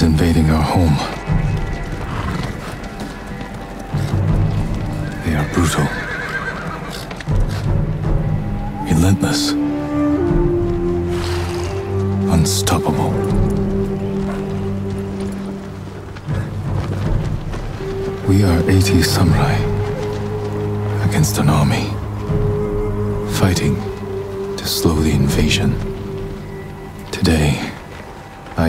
Is invading our home. They are brutal. Relentless. Unstoppable. We are 80 samurai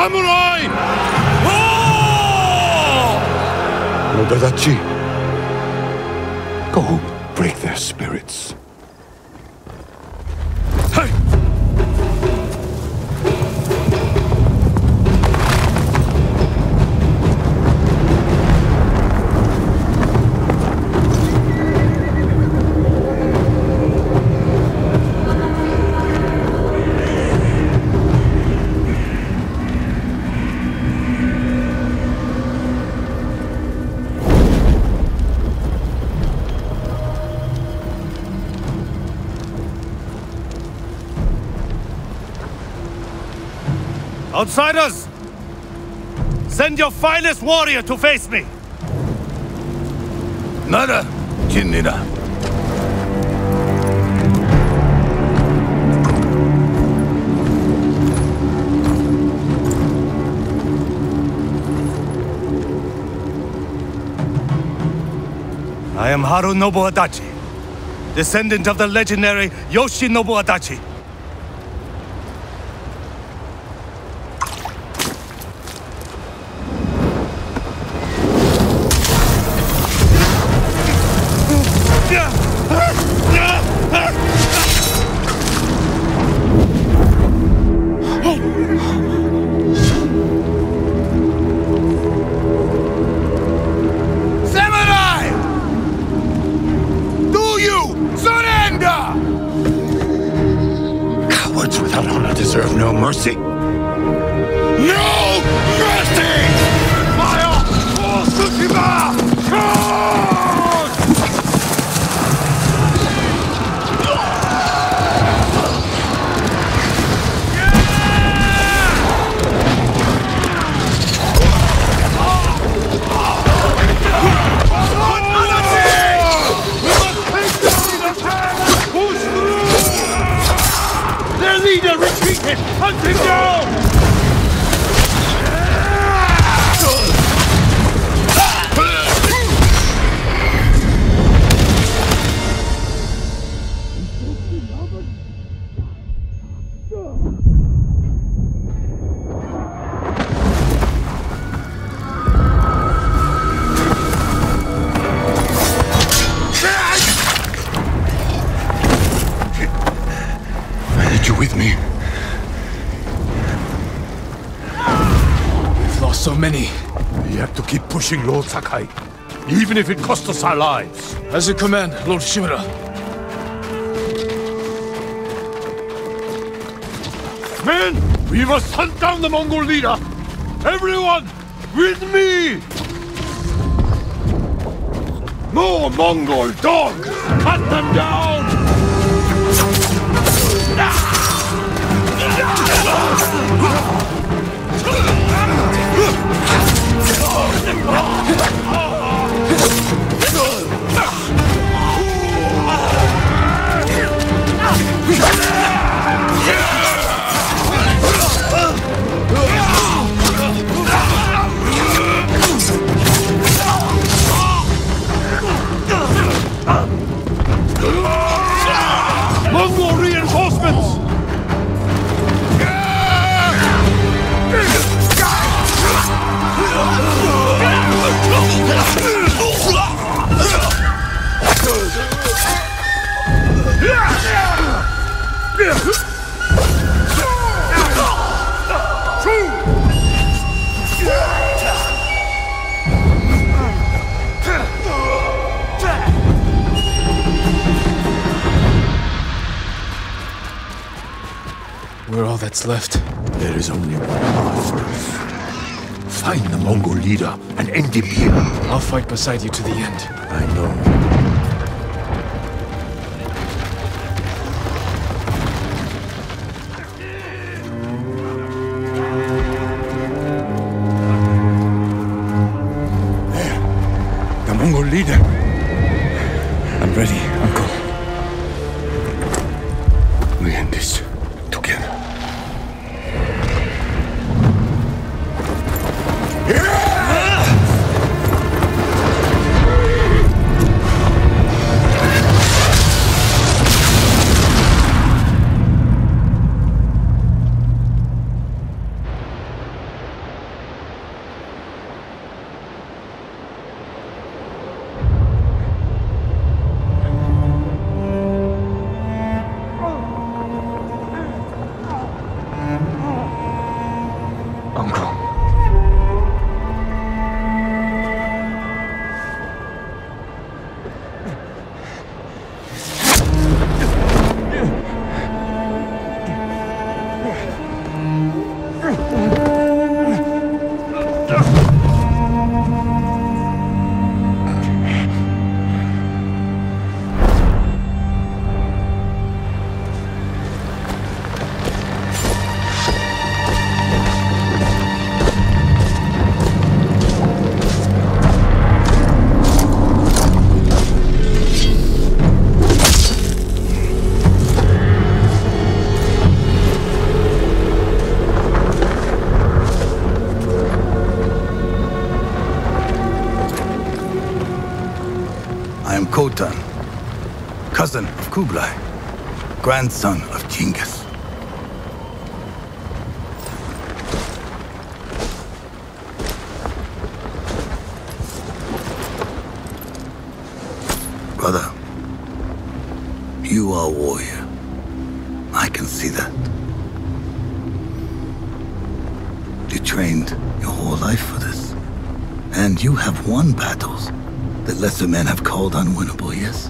We are samurai! Oh! Nobadachi, go Outsiders! Send your finest warrior to face me! Nada, Jinnida. I am Harunobu Adachi, descendant of the legendary Yoshinobu Adachi. Sakai, even if it costs us our lives. As you command, Lord Shimura. Men, we must hunt down the Mongol leader. Everyone, with me! More Mongol dogs! Cut them down! We're all that's left. There is only one life us. Find the Mongol leader and end him here. I'll fight beside you to the end. I know. Kublai, grandson of Genghis. Brother, you are a warrior. I can see that. You trained your whole life for this. And you have won battles that lesser men have called unwinnable, yes?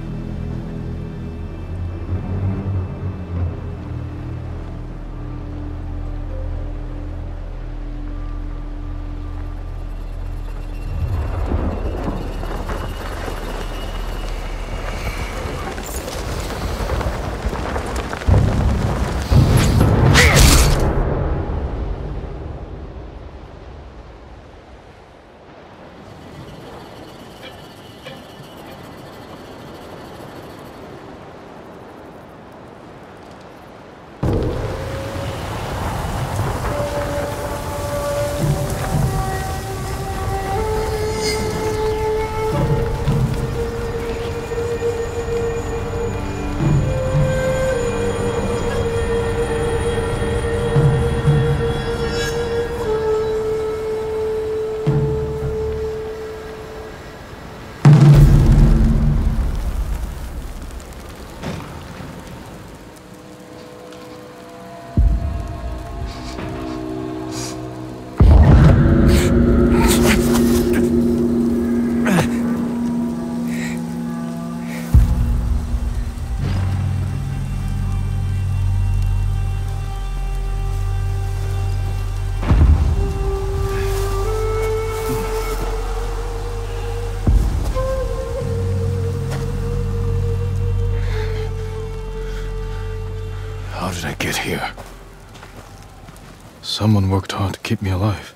Someone worked hard to keep me alive.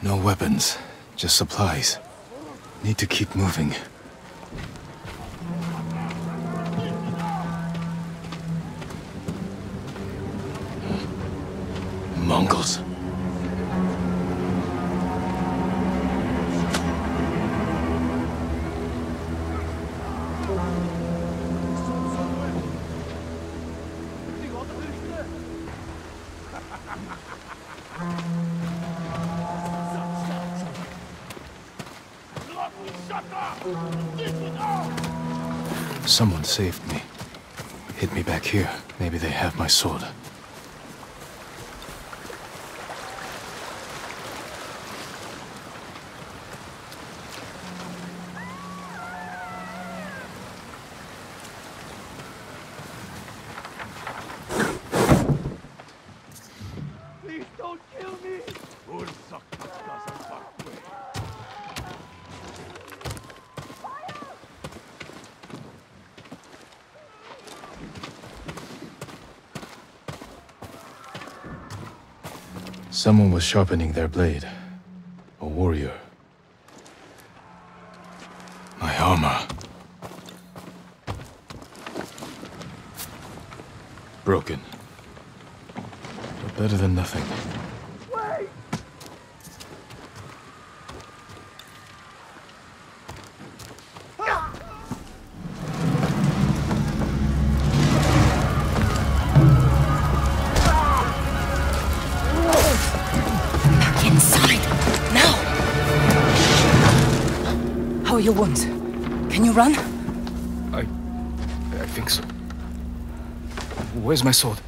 No weapons, just supplies. Need to keep moving. Someone saved me. Hid me back here. Maybe they have my sword. Someone was sharpening their blade. My sword?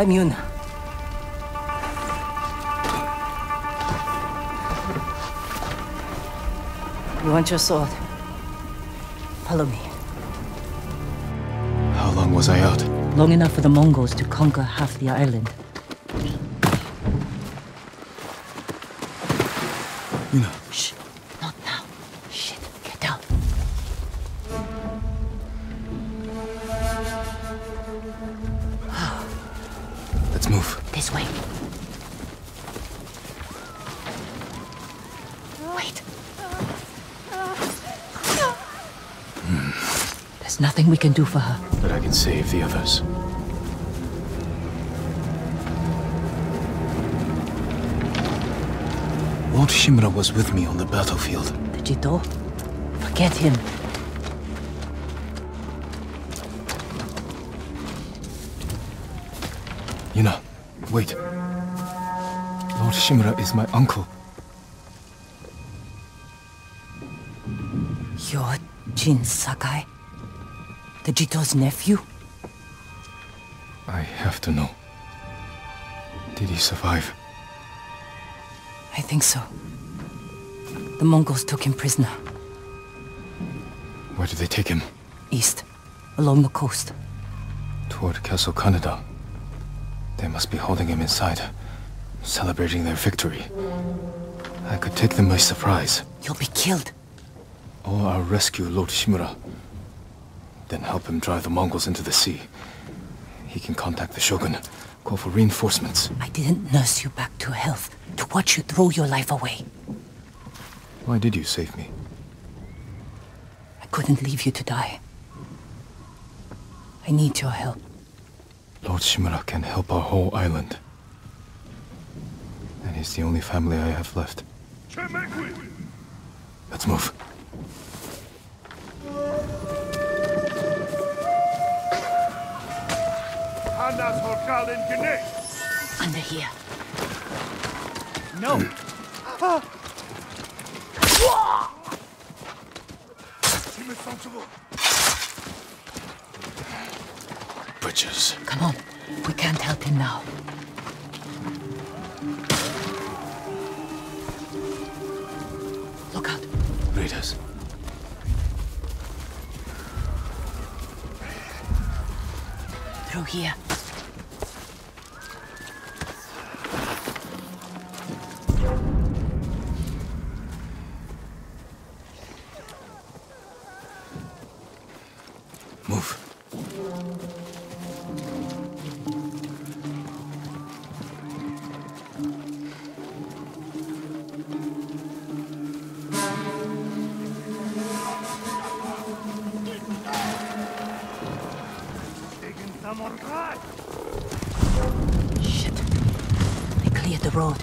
I'm Yuna. You want your sword? Follow me. How long was I out? Long enough for the Mongols to conquer half the island. Move. This way. Wait. Hmm. There's nothing we can do for her. But I can save the others. Lord Shimura was with me on the battlefield. The Jito? Forget him. Wait. Lord Shimura is my uncle. You're Jin Sakai? The Jito's nephew? I have to know. Did he survive? I think so. The Mongols took him prisoner. Where did they take him? East. Along the coast. Toward Castle Kaneda. They must be holding him inside, celebrating their victory. I could take them by surprise. You'll be killed. Or I'll rescue Lord Shimura. Then help him drive the Mongols into the sea. He can contact the Shogun, call for reinforcements. I didn't nurse you back to health to watch you throw your life away. Why did you save me? I couldn't leave you to die. I need your help. Lord Shimura can help our whole island. And he's the only family I have left. Let's move. Handas Horkalin Gene! Under here. No! Ah. Come on. We can't help him now. Look out. Raiders. Through here. Shit. They cleared the road.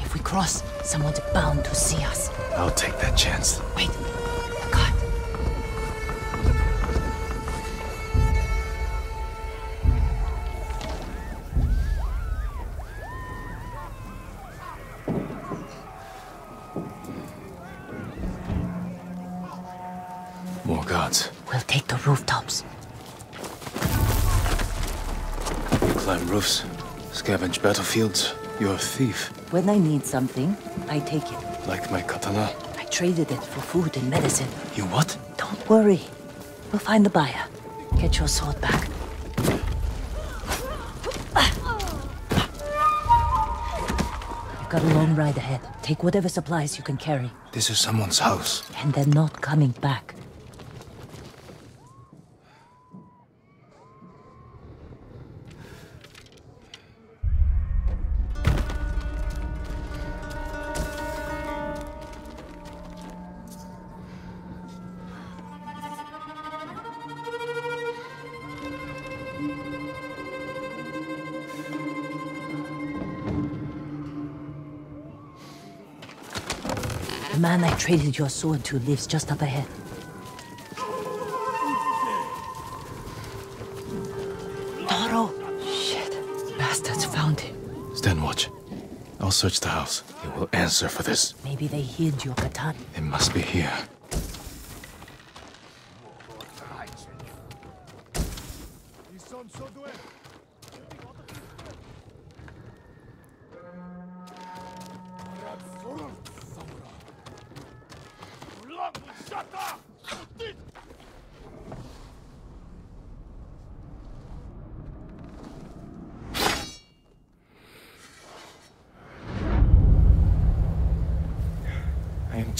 If we cross, someone's bound to see us. I'll take that chance. Wait. Scavenge battlefields. You're a thief. When I need something, I take it. Like my katana. I traded it for food and medicine. You what? Don't worry. We'll find the buyer. Get your sword back. You've got a long ride ahead. Take whatever supplies you can carry. This is someone's house. And they're not coming back. Man I traded your sword to lives just up ahead. Taro! Shit. Bastards found him. Stand watch. I'll search the house. He will answer for this. Maybe they hid your katana. They must be here.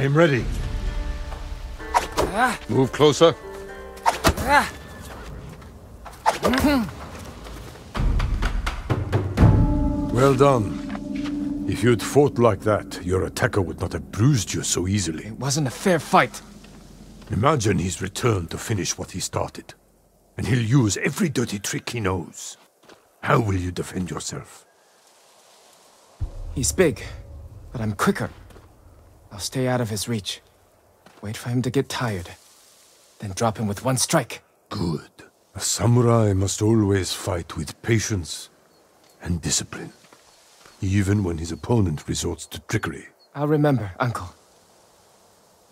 I am ready. Move closer. Well done. If you'd fought like that, your attacker would not have bruised you so easily. It wasn't a fair fight. Imagine he's returned to finish what he started. And he'll use every dirty trick he knows. How will you defend yourself? He's big, but I'm quicker. I'll stay out of his reach. Wait for him to get tired. Then drop him with one strike. Good. A samurai must always fight with patience and discipline, even when his opponent resorts to trickery. I'll remember, Uncle.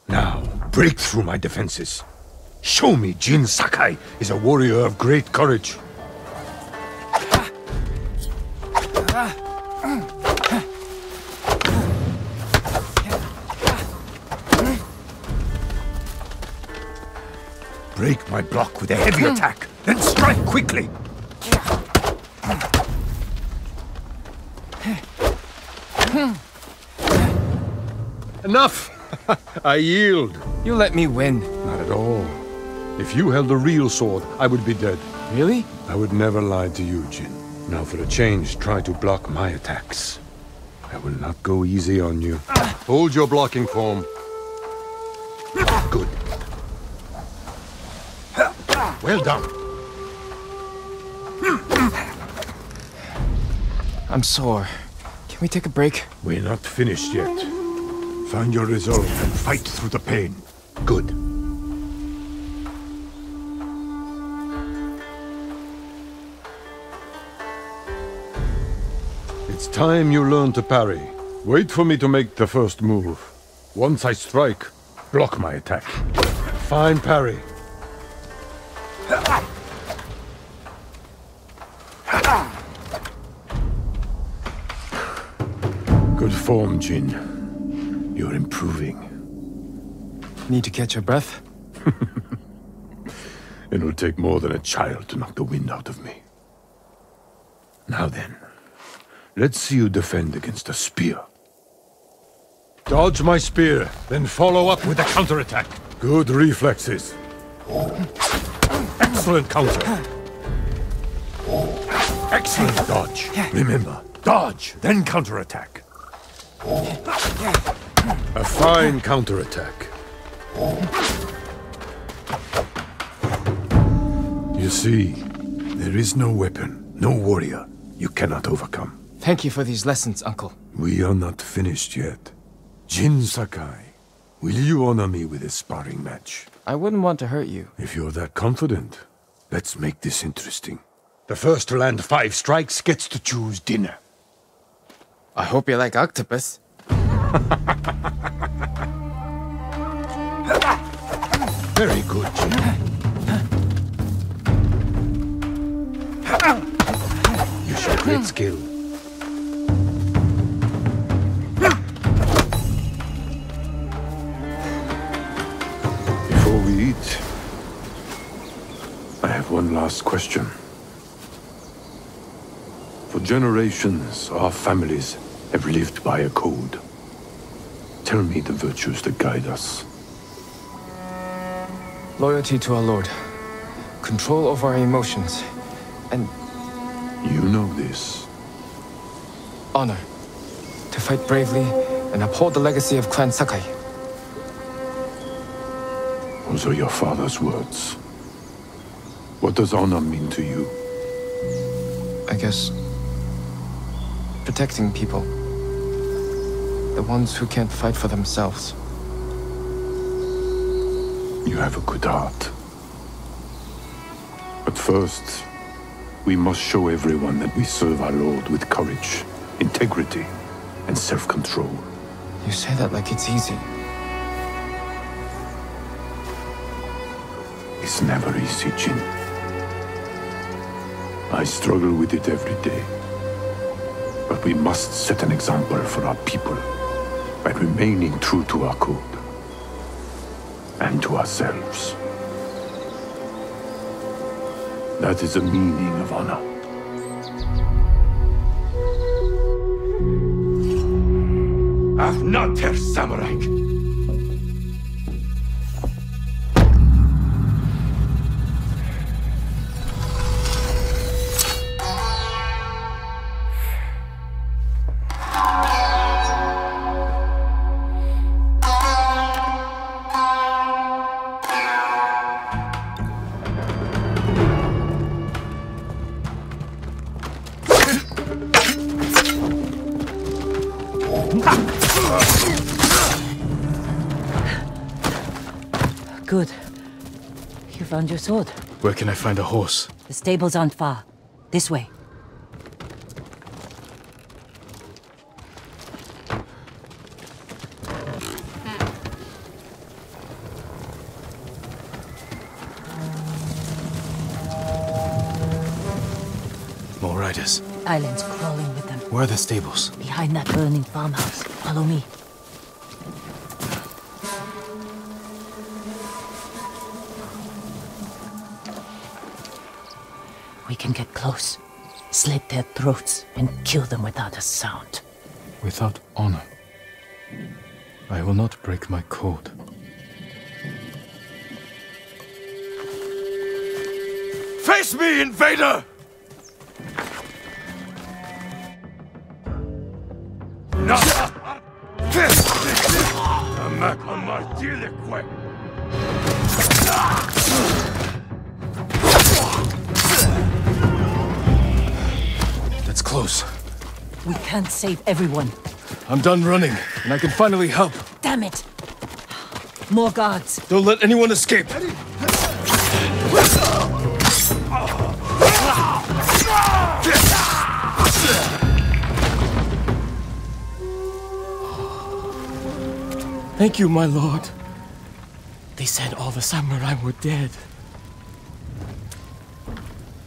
Now, break through my defenses. Show me Jin Sakai is a warrior of great courage. Break my block with a heavy hmm. attack, then strike quickly. Enough! I yield. You let me win. Not at all. If you held a real sword, I would be dead. Really? I would never lie to you, Jin. Now for a change, try to block my attacks. I will not go easy on you. Hold your blocking form. Good. Well done. I'm sore. Can we take a break? We're not finished yet. Find your resolve and fight through the pain. Good. It's time you learn to parry. Wait for me to make the first move. Once I strike, block my attack. Fine parry. Form, Jin. You're improving. Need to catch your breath? It'll take more than a child to knock the wind out of me. Now then, let's see you defend against a spear. Dodge my spear, then follow up with a counterattack. Good reflexes. Excellent counter. Excellent dodge. Remember, dodge, then counterattack. A fine counterattack. You see, there is no weapon, no warrior you cannot overcome. Thank you for these lessons, Uncle. We are not finished yet. Jin Sakai, will you honor me with a sparring match? I wouldn't want to hurt you. If you're that confident, let's make this interesting. The first to land five strikes gets to choose dinner. I hope you like octopus. Very good, Jin. You show great skill. Before we eat, I have one last question. For generations, our families have lived by a code. Tell me the virtues that guide us. Loyalty to our Lord. Control over our emotions. And You know this. honor. To fight bravely and uphold the legacy of Clan Sakai. Those are your father's words. What does honor mean to you? I guess. Protecting people. The ones who can't fight for themselves. You have a good heart. But first, we must show everyone that we serve our Lord with courage, integrity, and self-control. You say that like it's easy. It's never easy, Jin. I struggle with it every day. But we must set an example for our people by remaining true to our code and to ourselves. That is the meaning of honor. I've not samurai. Found your sword. Where can I find a horse? The stables aren't far. This way. More riders. Islands crawling with them. Where are the stables? Behind that burning farmhouse. Follow me. Slit their throats, and kill them without a sound. Without honor. I will not break my code. Face me, invader! That's close. We can't save everyone. I'm done running, and I can finally help. Damn it! More guards. Don't let anyone escape. Thank you, my lord. They said all the samurai were dead.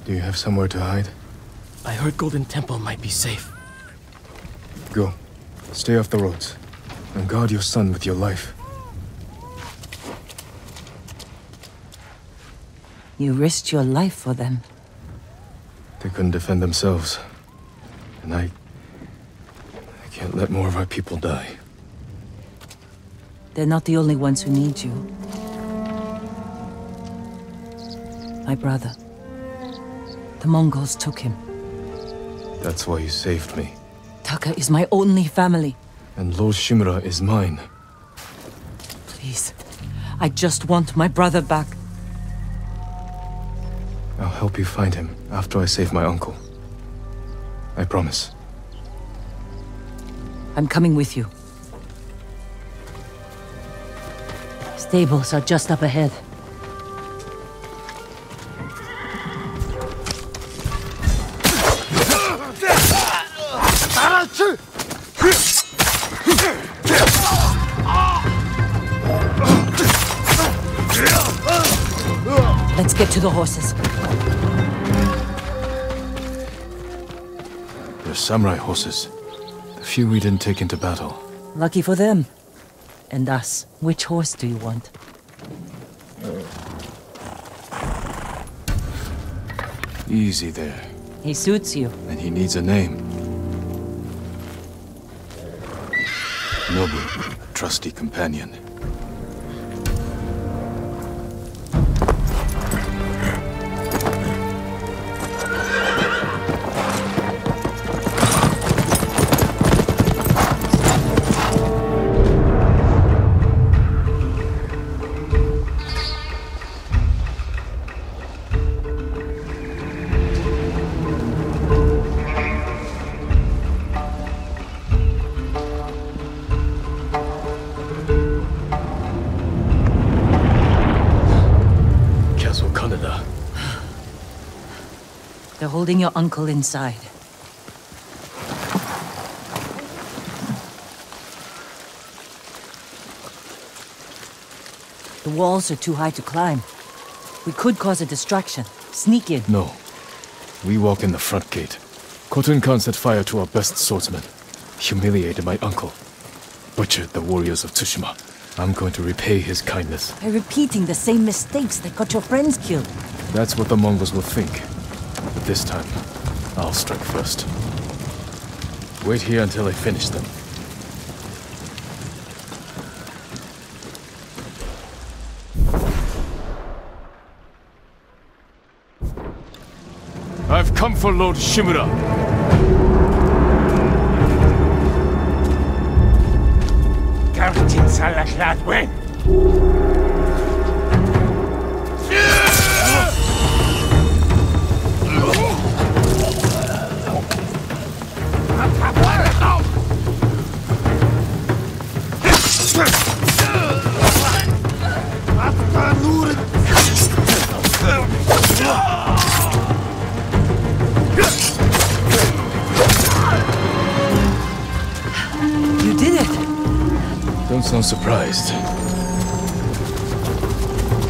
Do you have somewhere to hide? I heard Golden Temple might be safe. Go. Stay off the roads. And guard your son with your life. You risked your life for them. They couldn't defend themselves. And I... I can't let more of our people die. They're not the only ones who need you. My brother. The Mongols took him. That's why you saved me. Taka is my only family. And Lord Shimura is mine. Please. I just want my brother back. I'll help you find him after I save my uncle. I promise. I'm coming with you. Stables are just up ahead. The horses. They're samurai horses. The few we didn't take into battle. Lucky for them. And us. Which horse do you want? Easy there. He suits you. And he needs a name. Nobu, a trusty companion. Holding your uncle inside. The walls are too high to climb. We could cause a distraction. Sneak in. No. We walk in the front gate. Khotun Khan set fire to our best swordsman. Humiliated my uncle. Butchered the warriors of Tsushima. I'm going to repay his kindness. By repeating the same mistakes that got your friends killed. That's what the Mongols will think. But this time, I'll strike first. Wait here until I finish them. I've come for Lord Shimura. Gartin Salaklad Don't sound surprised.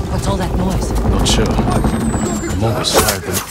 What's all that noise? Not sure. The Mongols fired them.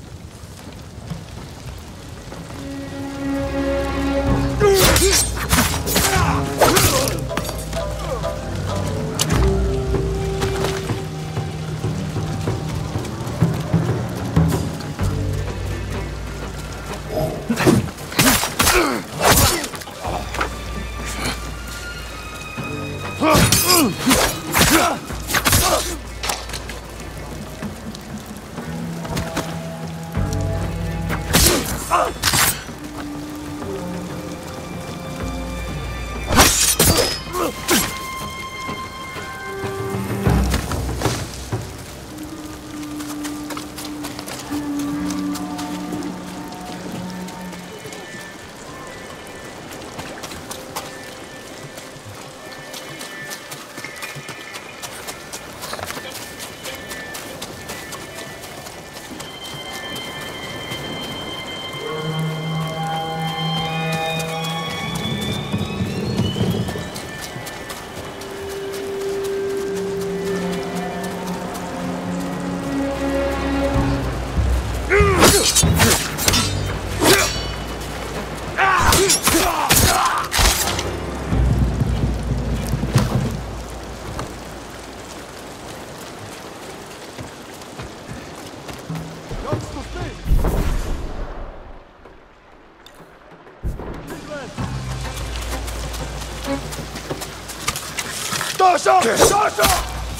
杀杀，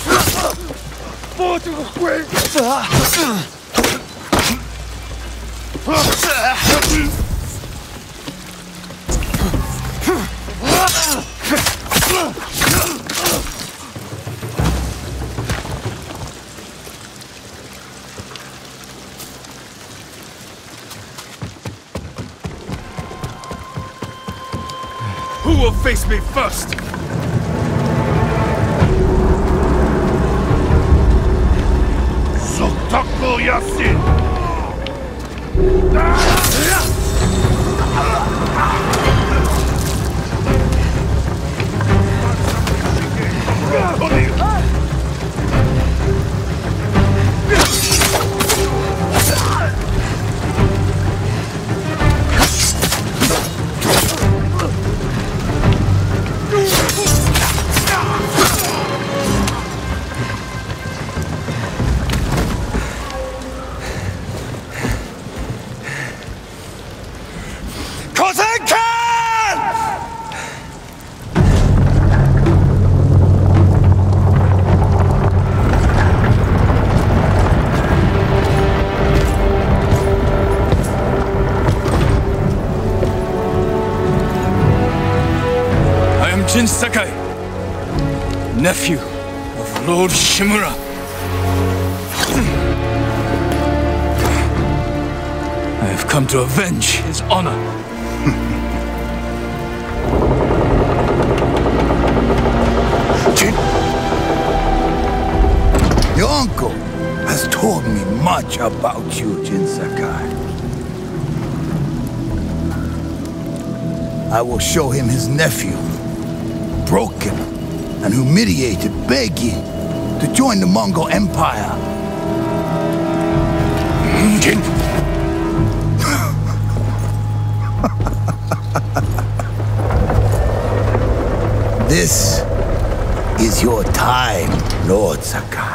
杀！我这个鬼子。Nephew of Lord Shimura. I have come to avenge his honor. Jin. Your uncle has told me much about you, Jin Sakai. I will show him his nephew, broken and humiliated, begging to join the Mongol Empire. Jin. this is your time, Lord Sakai.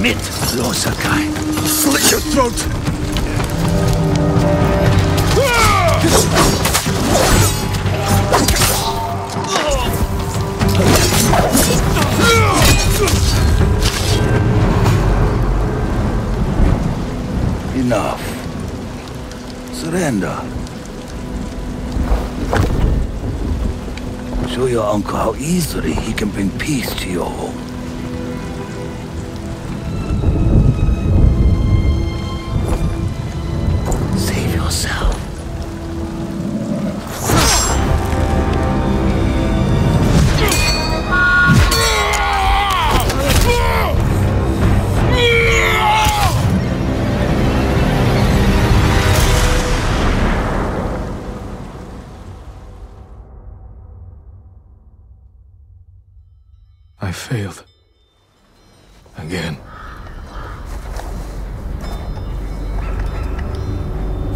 Submit, Lord Sakai. Slit your throat. Enough. Surrender. Show your uncle how easily he can bring peace to your home.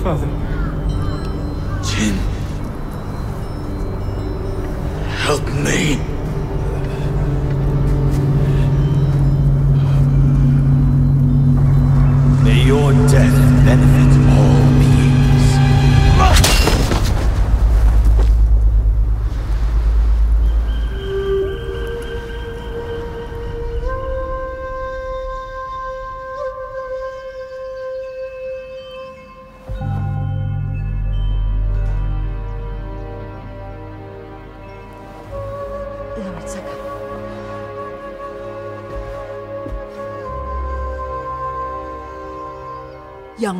Father, Jin. Help me. May your death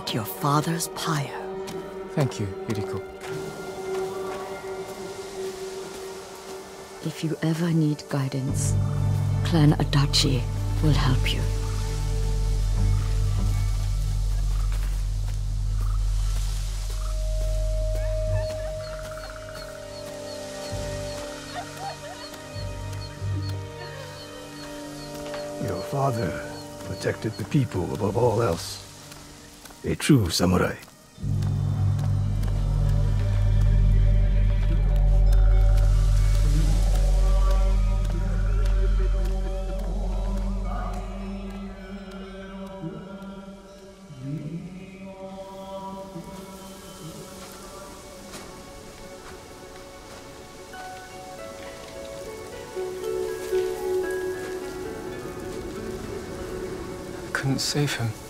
at your father's pyre. Thank you, Yuriko. If you ever need guidance, Clan Adachi will help you. Your father protected the people above all else. A true samurai. Couldn't save him.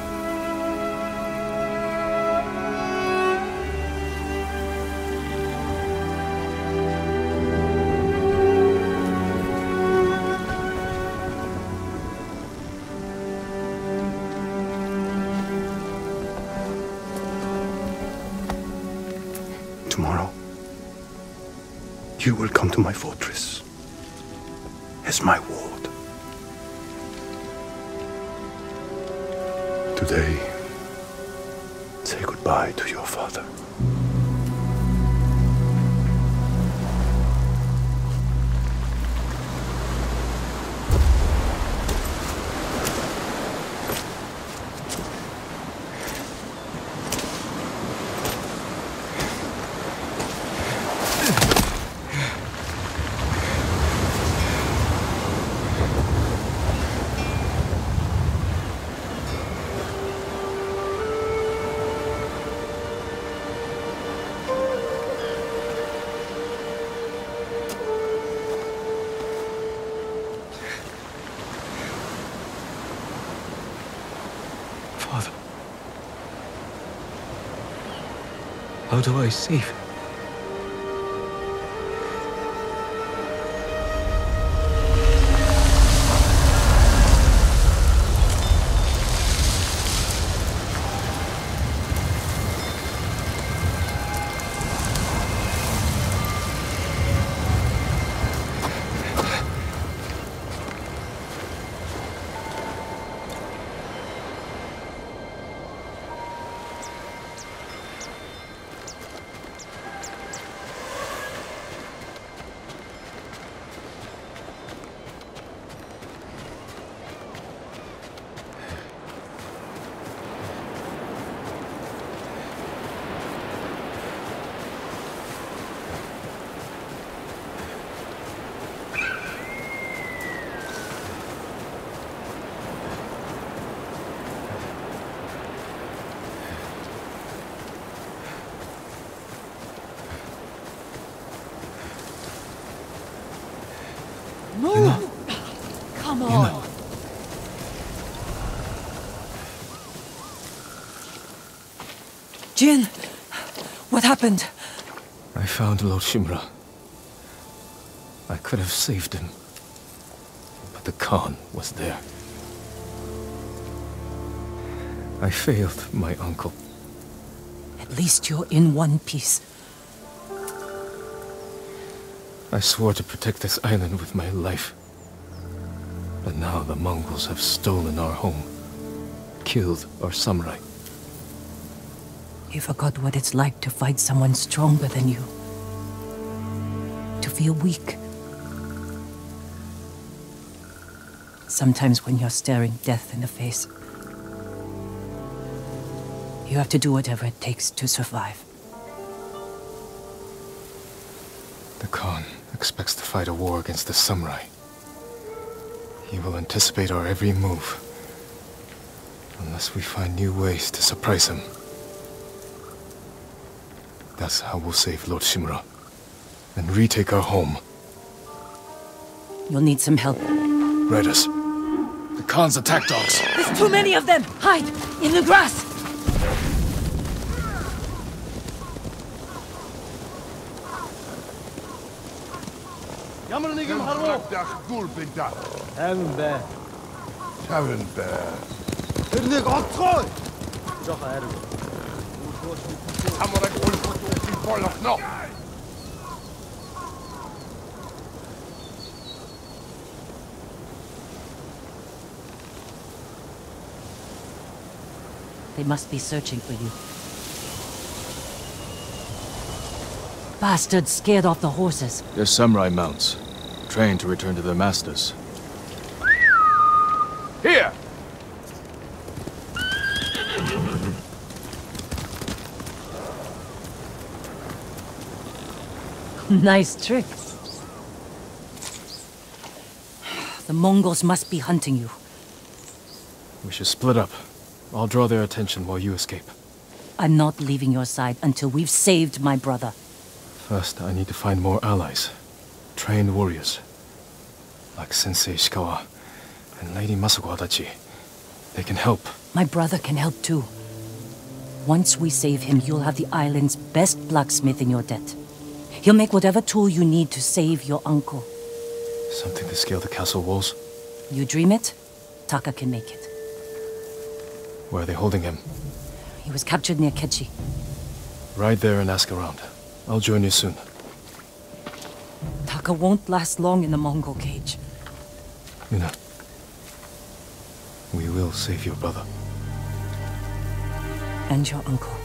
How do I save Jin! What happened? I found Lord Shimura. I could have saved him. But the Khan was there. I failed my uncle. At least you're in one piece. I swore to protect this island with my life. But now the Mongols have stolen our home. Killed our samurai. You forgot what it's like to fight someone stronger than you. To feel weak. Sometimes when you're staring death in the face, you have to do whatever it takes to survive. The Khan expects to fight a war against the samurai. He will anticipate our every move. Unless we find new ways to surprise him. That's how we'll save Lord Shimura. And retake our home. You'll need some help. Raiders. The Khan's attack dogs. There's too many of them! Hide! In the grass! No! They must be searching for you. Bastards scared off the horses. They're samurai mounts, trained to return to their masters. Here! nice trick. The Mongols must be hunting you. We should split up. I'll draw their attention while you escape. I'm not leaving your side until we've saved my brother. First, I need to find more allies. Trained warriors. Like Sensei Ishikawa and Lady Masako Adachi. They can help. My brother can help too. Once we save him, you'll have the island's best blacksmith in your debt. He'll make whatever tool you need to save your uncle. Something to scale the castle walls? You dream it, Taka can make it. Where are they holding him? He was captured near Kechi. Ride there and ask around. I'll join you soon. Taka won't last long in the Mongol cage. Yuna. We will save your brother. And your uncle.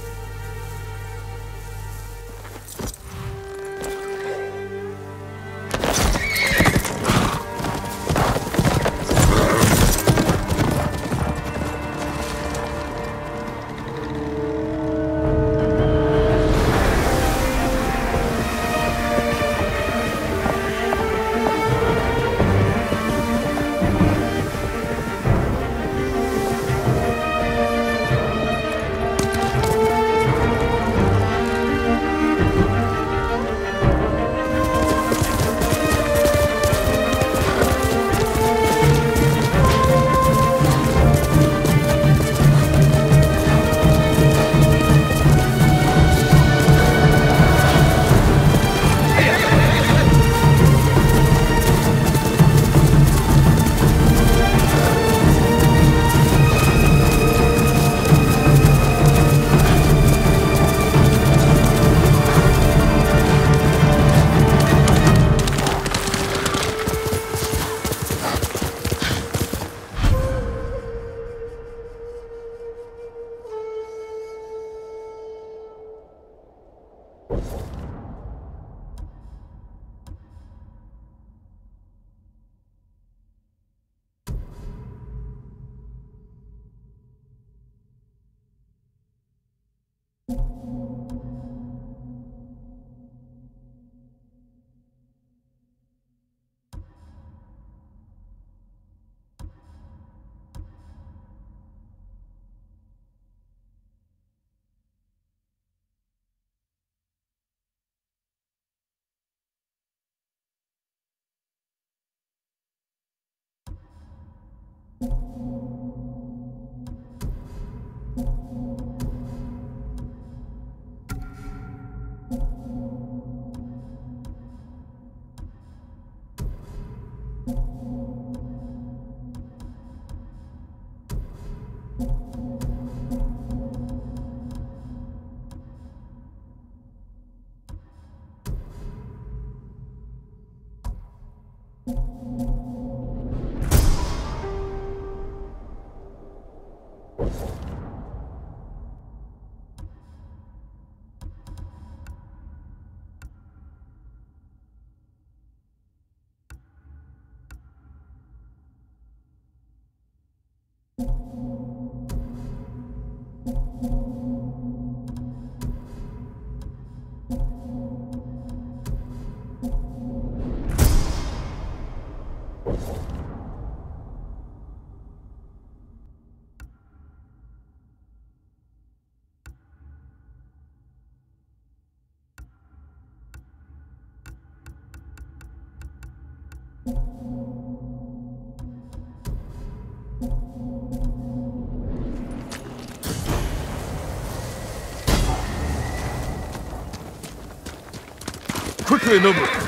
Quickly, Nobu!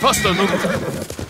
Faster, Nobu!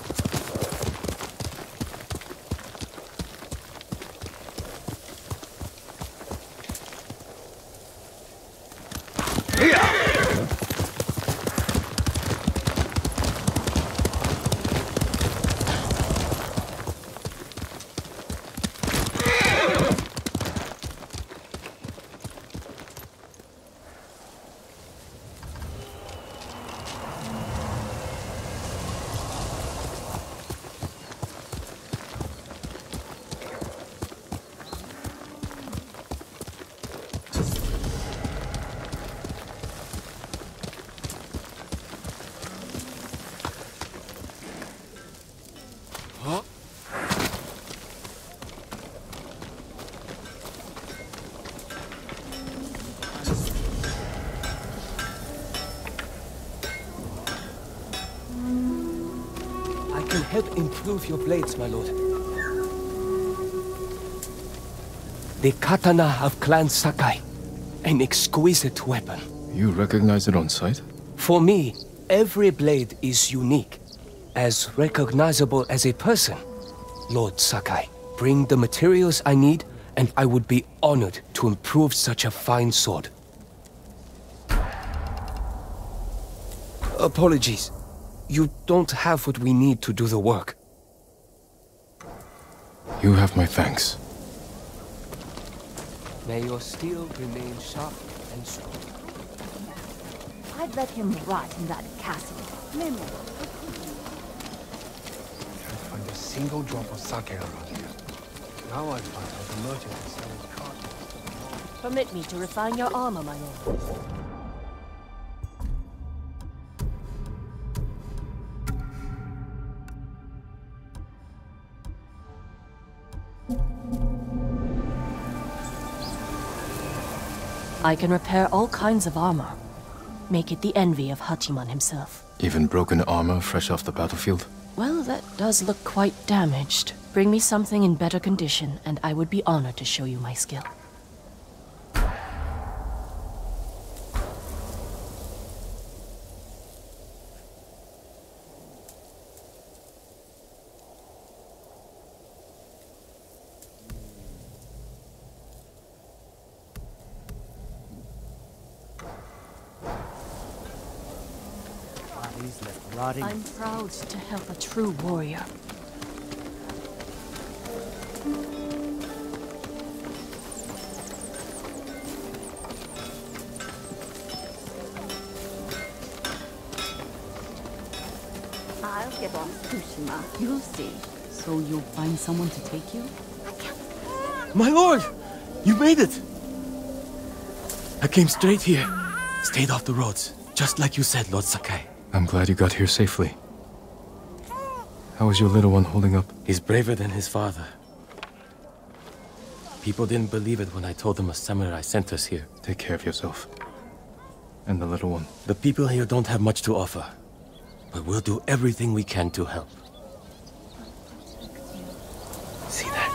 Improve your blades, my lord. The katana of Clan Sakai. An exquisite weapon. You recognize it on sight? For me, every blade is unique. As recognizable as a person. Lord Sakai, bring the materials I need, and I would be honored to improve such a fine sword. Apologies. You don't have what we need to do the work. You have my thanks. May your steel remain sharp and strong. I'd let him rot in that castle. Memo. I can't find a single drop of sake around here. Now I find out the merchant is selling cartons. Permit me to refine your armor, my lord. I can repair all kinds of armor. Make it the envy of Hachiman himself. Even broken armor fresh off the battlefield? Well, that does look quite damaged. Bring me something in better condition, and I would be honored to show you my skill. Bodies left rotting. I'm proud to help a true warrior. I'll get off Tsushima. You'll see. So you'll find someone to take you? My lord! You made it! I came straight here. Stayed off the roads. Just like you said, Lord Sakai. I'm glad you got here safely. How is your little one holding up? He's braver than his father. People didn't believe it when I told them a samurai sent us here. Take care of yourself. And the little one. The people here don't have much to offer. But we'll do everything we can to help. See that?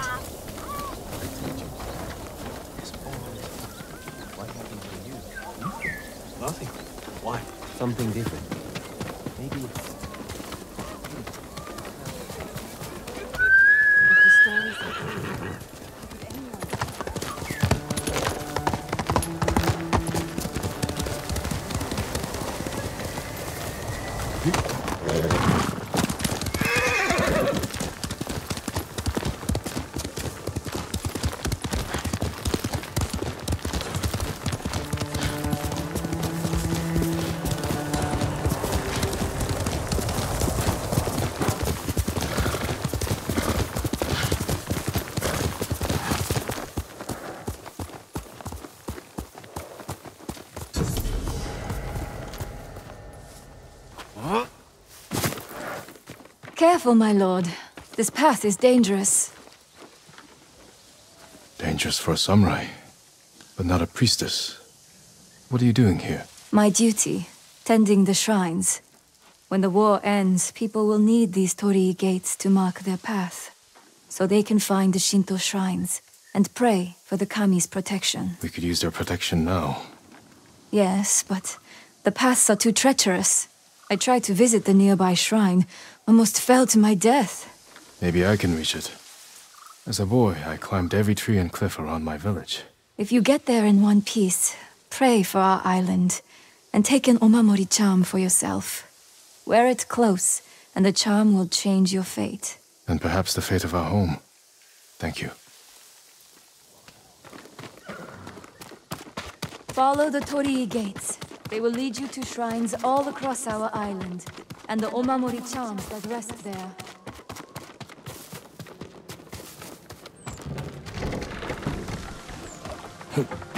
Nothing. Why? Something different. Careful, my lord. This path is dangerous. Dangerous for a samurai, but not a priestess. What are you doing here? My duty, tending the shrines. When the war ends, people will need these torii gates to mark their path, so they can find the Shinto shrines and pray for the kami's protection. We could use their protection now. Yes, but the paths are too treacherous. I tried to visit the nearby shrine, almost fell to my death. Maybe I can reach it. As a boy, I climbed every tree and cliff around my village. If you get there in one piece, pray for our island, and take an Omamori charm for yourself. Wear it close, and the charm will change your fate. And perhaps the fate of our home. Thank you. Follow the Torii gates. They will lead you to shrines all across our island, and the Omamori charms that rest there.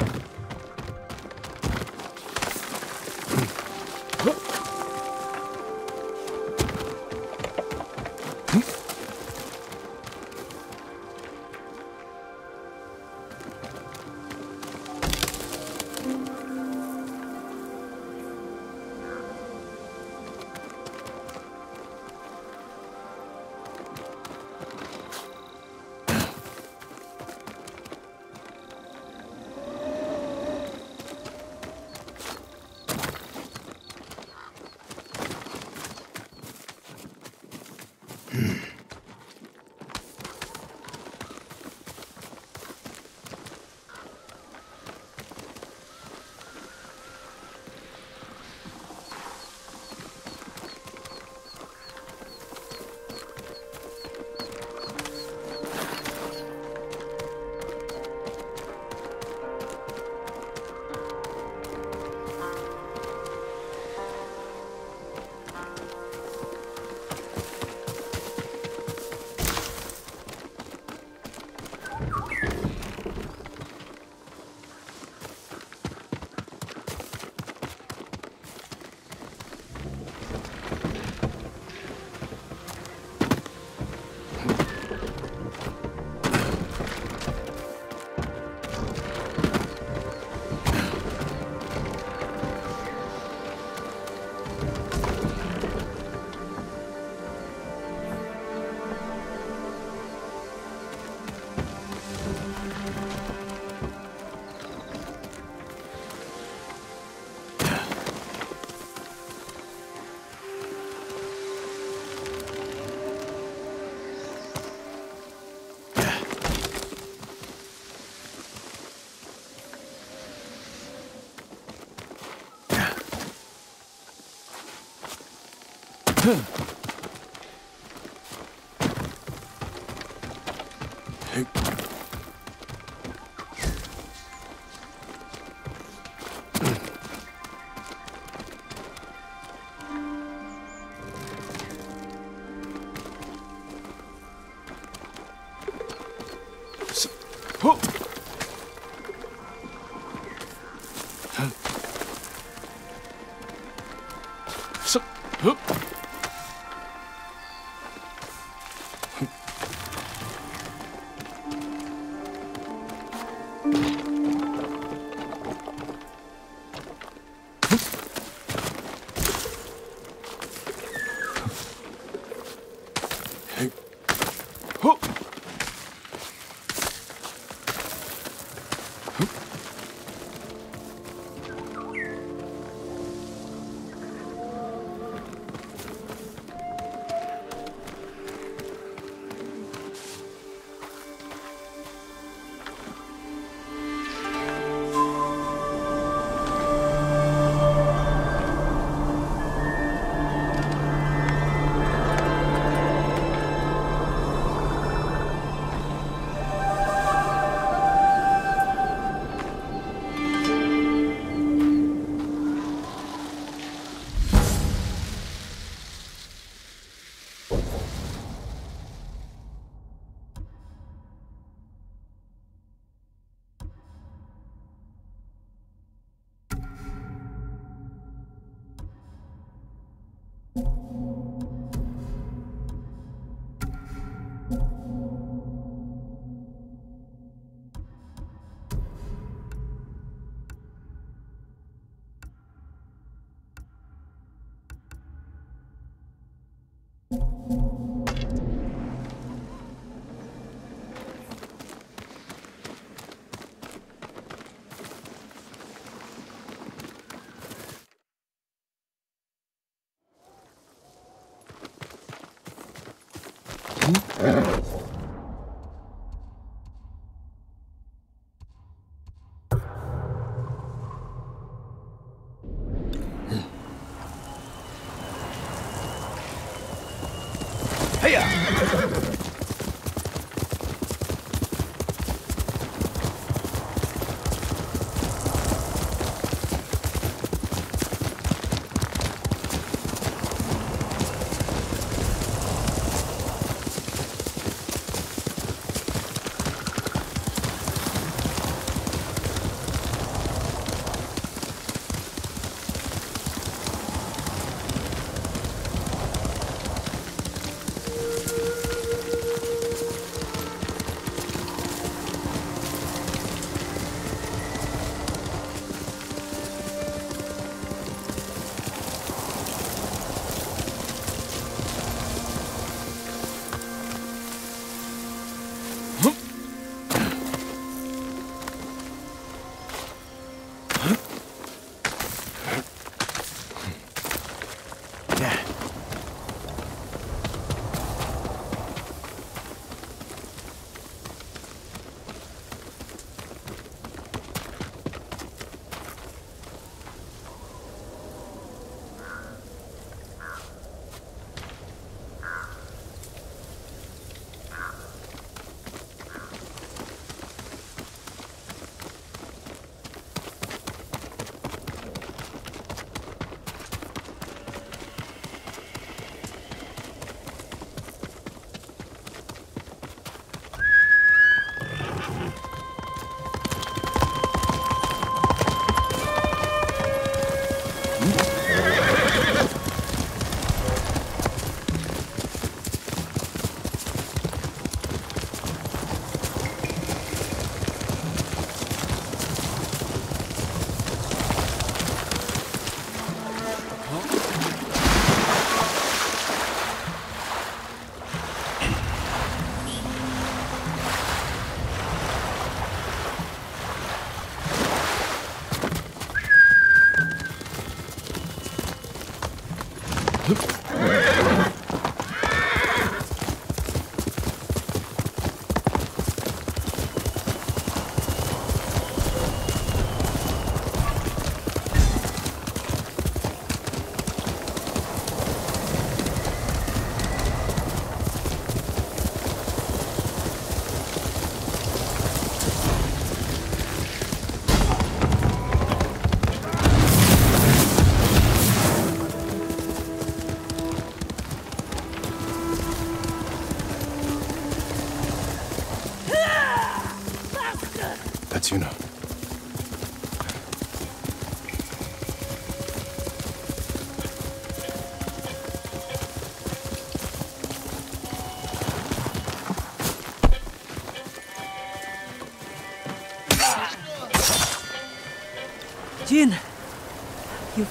Uh.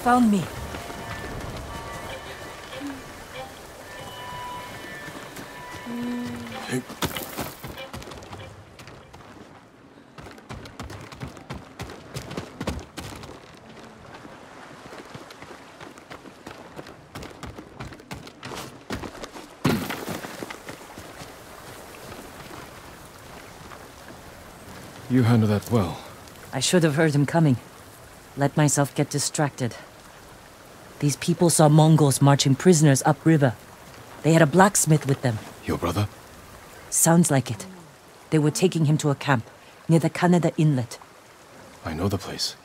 Found me. You handle that well. I should have heard him coming. Let myself get distracted. These people saw Mongols marching prisoners upriver. They had a blacksmith with them. Your brother? Sounds like it. They were taking him to a camp near the Kaneda Inlet. I know the place.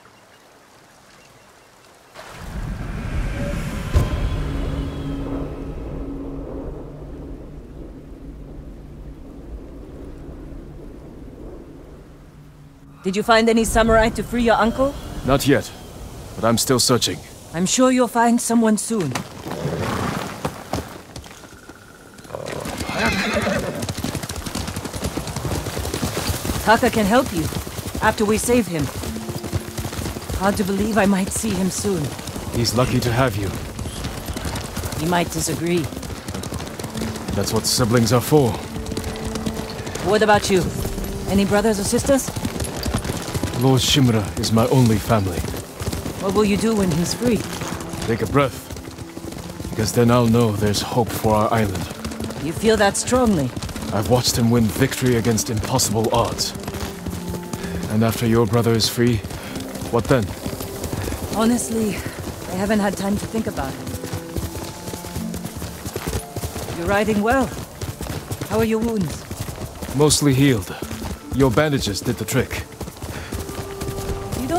Did you find any samurai to free your uncle? Not yet, but I'm still searching. I'm sure you'll find someone soon. Taka can help you, after we save him. Hard to believe I might see him soon. He's lucky to have you. He might disagree. That's what siblings are for. What about you? Any brothers or sisters? Lord Shimura is my only family. What will you do when he's free? Take a breath. Because then I'll know there's hope for our island. You feel that strongly? I've watched him win victory against impossible odds. And after your brother is free, what then? Honestly, I haven't had time to think about it. You're riding well. How are your wounds? Mostly healed. Your bandages did the trick.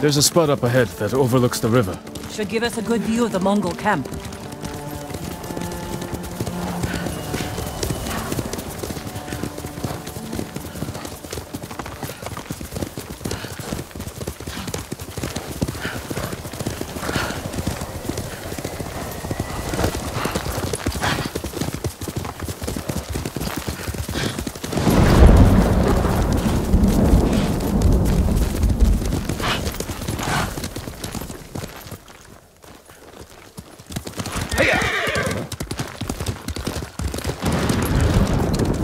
There's a spot up ahead that overlooks the river. Should give us a good view of the Mongol camp.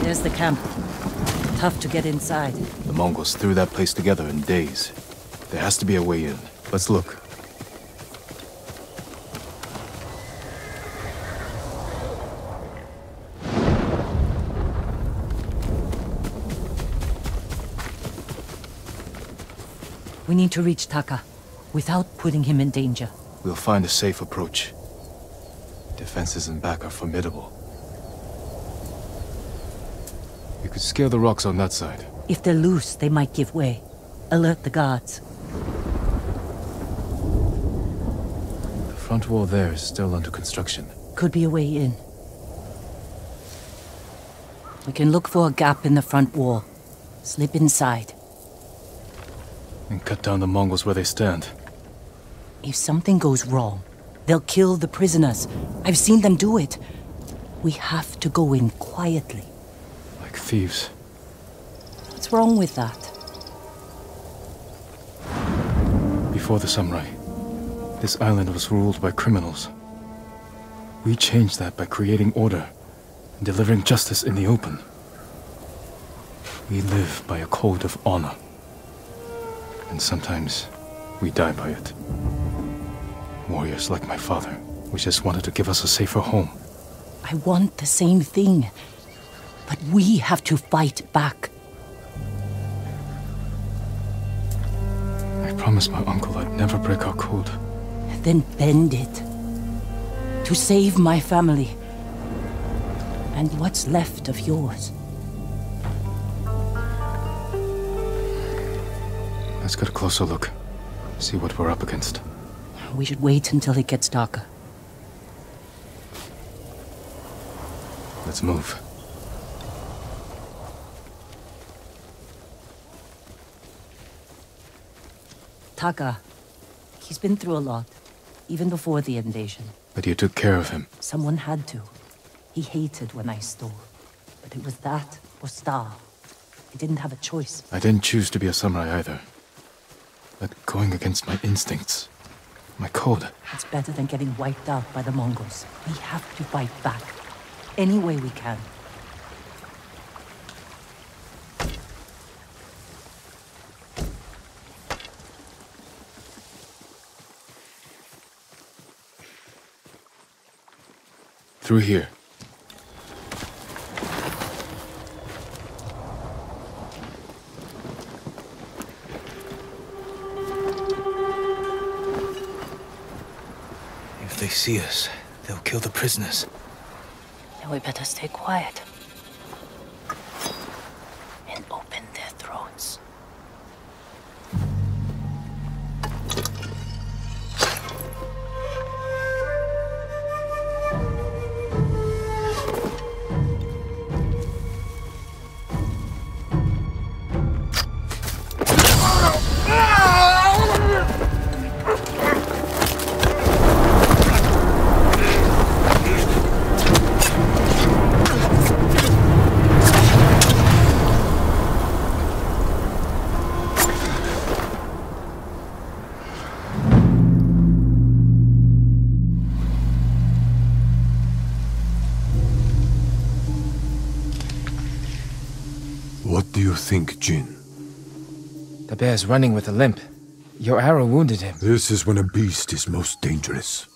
There's the camp. Tough to get inside. The Mongols threw that place together in days. There has to be a way in. Let's look. We need to reach Taka without putting him in danger. We'll find a safe approach. Defenses in back are formidable. Scale the rocks on that side. If they're loose, they might give way. Alert the guards. The front wall there is still under construction. Could be a way in. We can look for a gap in the front wall. Slip inside. And cut down the Mongols where they stand. If something goes wrong, they'll kill the prisoners. I've seen them do it. We have to go in quietly. Thieves. What's wrong with that? Before the samurai, this island was ruled by criminals. We changed that by creating order and delivering justice in the open. We live by a code of honor. And sometimes we die by it. Warriors like my father, we just wanted to give us a safer home. I want the same thing. But we have to fight back. I promised my uncle I'd never break our code. Then bend it. To save my family. And what's left of yours. Let's get a closer look. See what we're up against. We should wait until it gets darker. Let's move. Taka. He's been through a lot. Even before the invasion. But you took care of him. Someone had to. He hated when I stole. But it was that or starve. I didn't have a choice. I didn't choose to be a samurai either. But going against my instincts, my code. It's better than getting wiped out by the Mongols. We have to fight back. Any way we can. Through here. If they see us, they'll kill the prisoners. Then we better stay quiet. Bear's running with a limp. Your arrow wounded him. This is when a beast is most dangerous.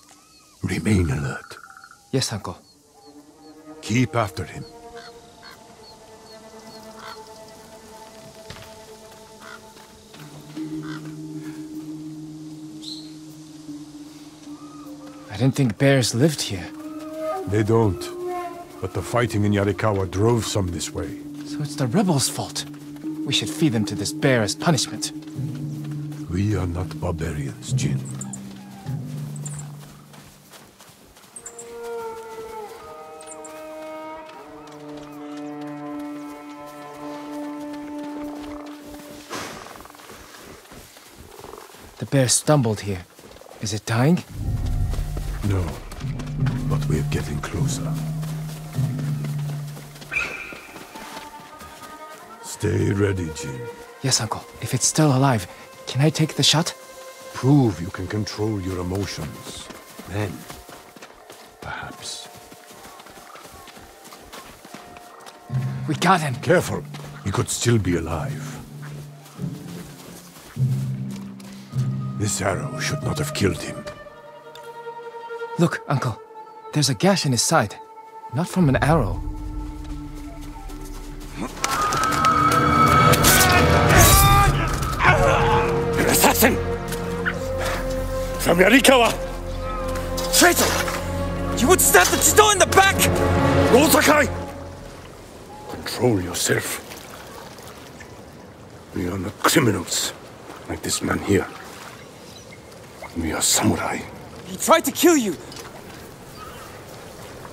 Remain alert. Yes, uncle. Keep after him. I didn't think bears lived here. They don't. But the fighting in Yarikawa drove some this way. So it's the rebels' fault. We should feed them to this bear as punishment. We are not barbarians, Jin. The bear stumbled here. Is it dying? No. But we're getting closer. Stay ready, Jin. Yes, uncle. If it's still alive, can I take the shot? Prove you can control your emotions. Then, perhaps. We got him. Careful. He could still be alive. This arrow should not have killed him. Look, uncle. There's a gash in his side. Not from an arrow. From Yarikawa! Traitor! You would stab the Chido in the back! Lord Sakai! Control yourself. We are not criminals, like this man here. We are samurai. He tried to kill you!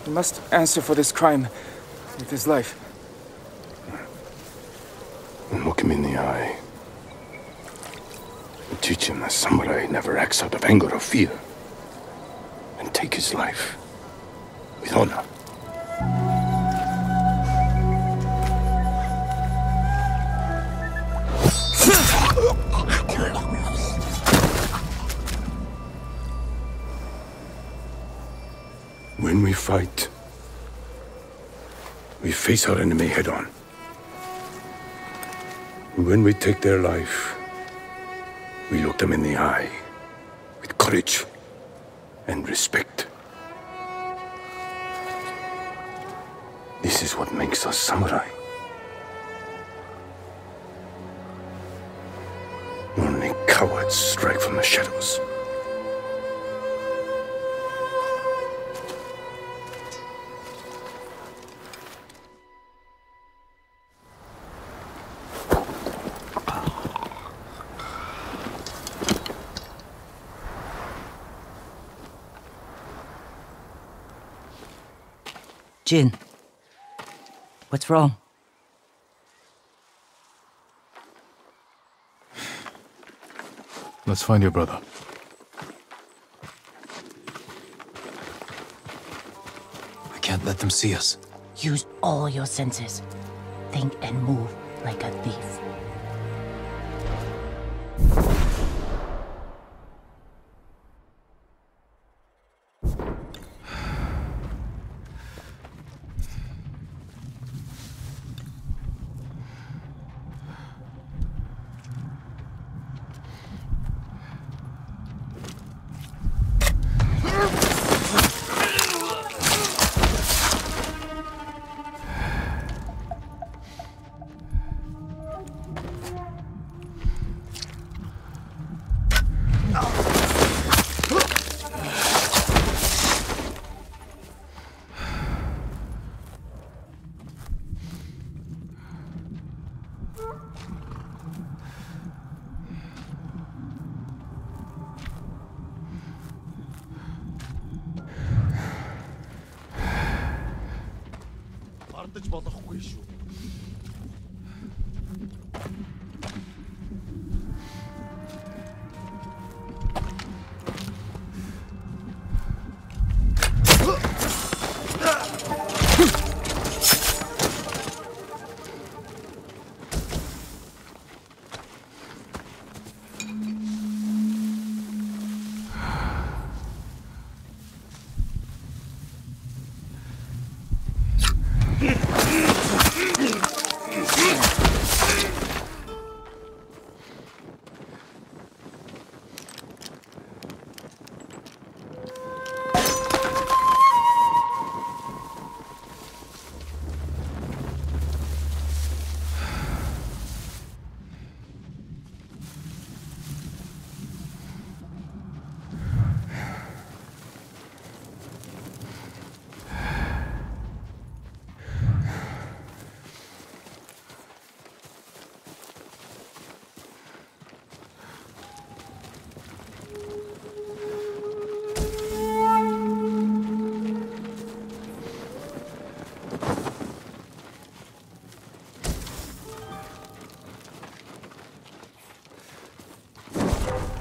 He must answer for this crime with his life. And look him in the eye. And teach him that samurai never acts out of anger or fear. And take his life with honor. When we fight, we face our enemy head on. When we take their life, we look them in the eye with courage and respect. This is what makes us samurai. Only cowards strike from the shadows. Jin. What's wrong? Let's find your brother. I can't let them see us. Use all your senses. Think and move like a thief.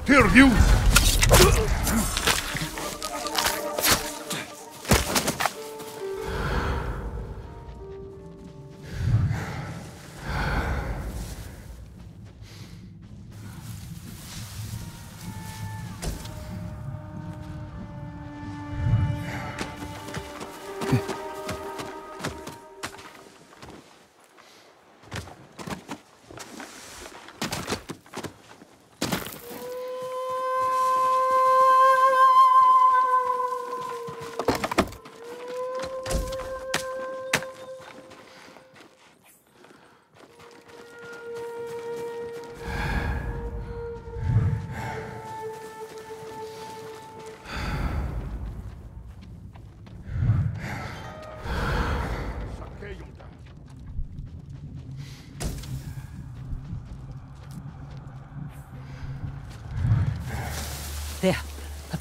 Here, you!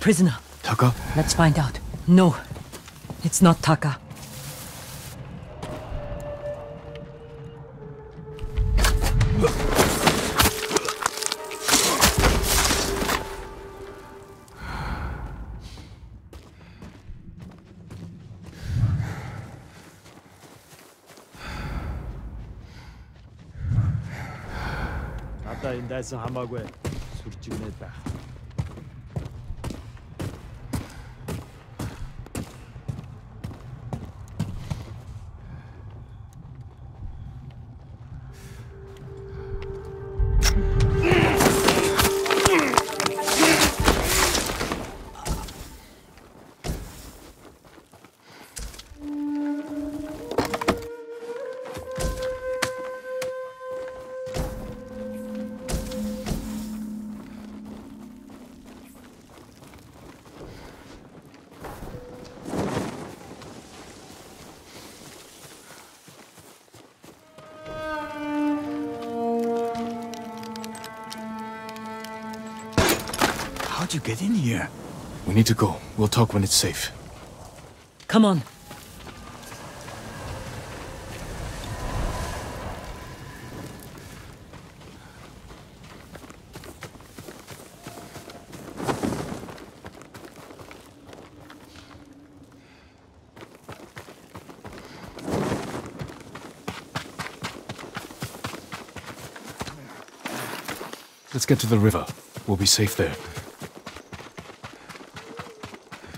prisoner. Taka? Let's find out. No, it's not Taka. Надаа энэ дайсан хамаагүй сүрчигнээд байх. We need to go. We'll talk when it's safe. Come on. Let's get to the river. We'll be safe there.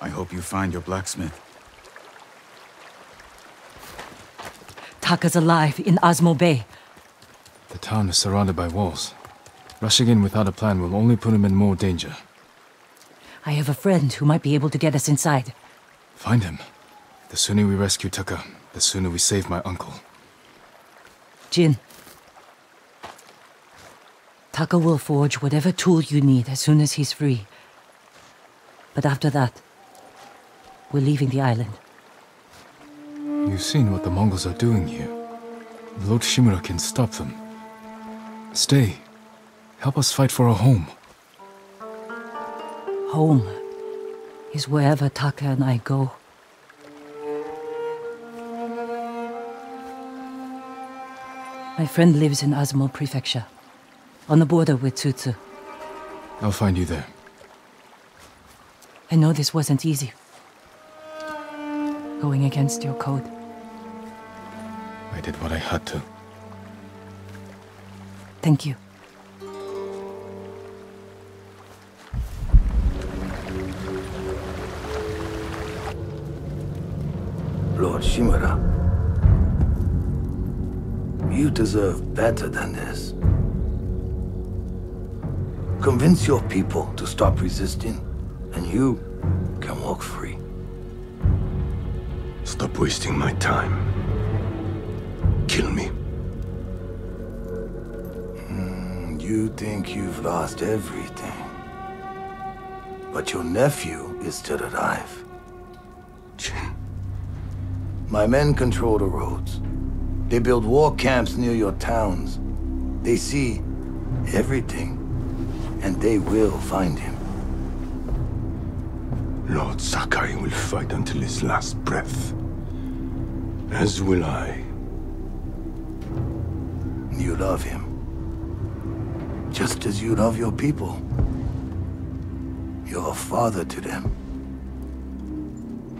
I hope you find your blacksmith. Taka's alive in Azamo Bay. The town is surrounded by walls. Rushing in without a plan will only put him in more danger. I have a friend who might be able to get us inside. Find him. The sooner we rescue Taka, the sooner we save my uncle. Jin. Taka will forge whatever tool you need as soon as he's free. But after that, we're leaving the island. You've seen what the Mongols are doing here. Lord Shimura can stop them. Stay. Help us fight for a home. Home is wherever Taka and I go. My friend lives in Azamo Prefecture, on the border with Tsutsu. I'll find you there. I know this wasn't easy. Going against your code. I did what I had to. Thank you. Lord Shimura. You deserve better than this. Convince your people to stop resisting, and you can walk free. Stop wasting my time. Kill me. Hmm, you think you've lost everything. But your nephew is still alive. My men control the roads. They build war camps near your towns. They see everything, and they will find him. Lord Sakai will fight until his last breath. As will I. You love him. Just as you love your people. You're a father to them.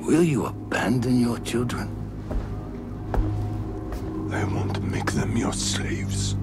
Will you abandon your children? I won't make them your slaves.